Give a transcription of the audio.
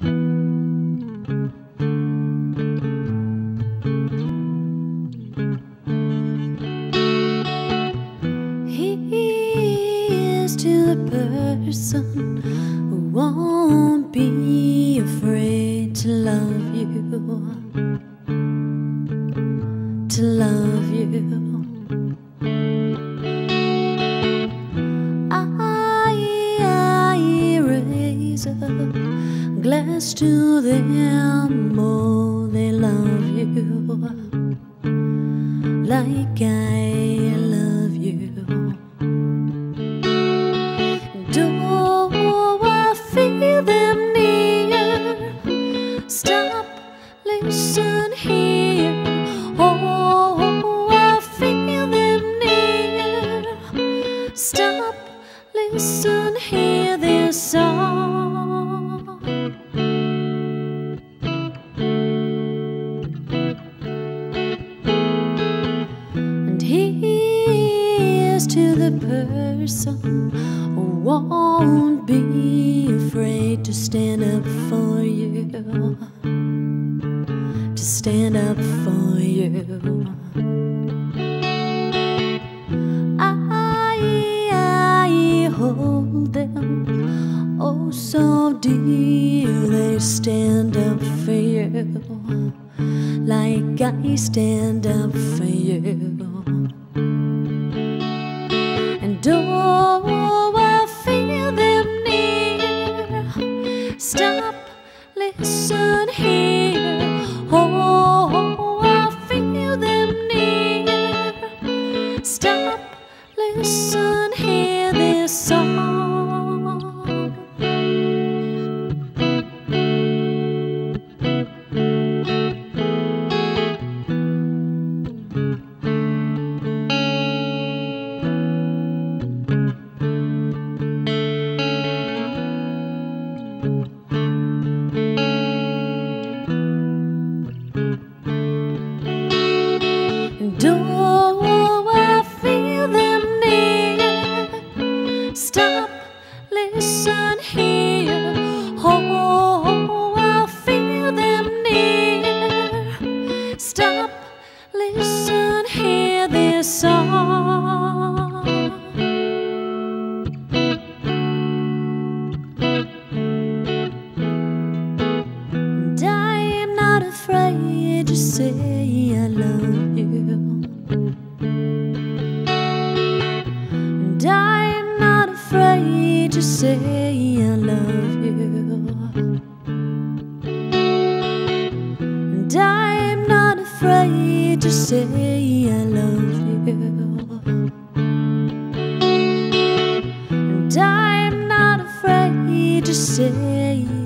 Here's to the person who won't be afraid to love you, to love you. Glass to them, oh, they love you like I love you. Do I feel them near? Stop, listen here. Oh, I feel them near. Stop, listen, hear this song. To the person who won't be afraid to stand up for you. To stand up for you. I, I hold them oh so dear. They stand up for you like I stand up for you. Stop, listen here. Say I love you. And I am not afraid to say I love you. And I am not afraid to say I love you. And I am not afraid to say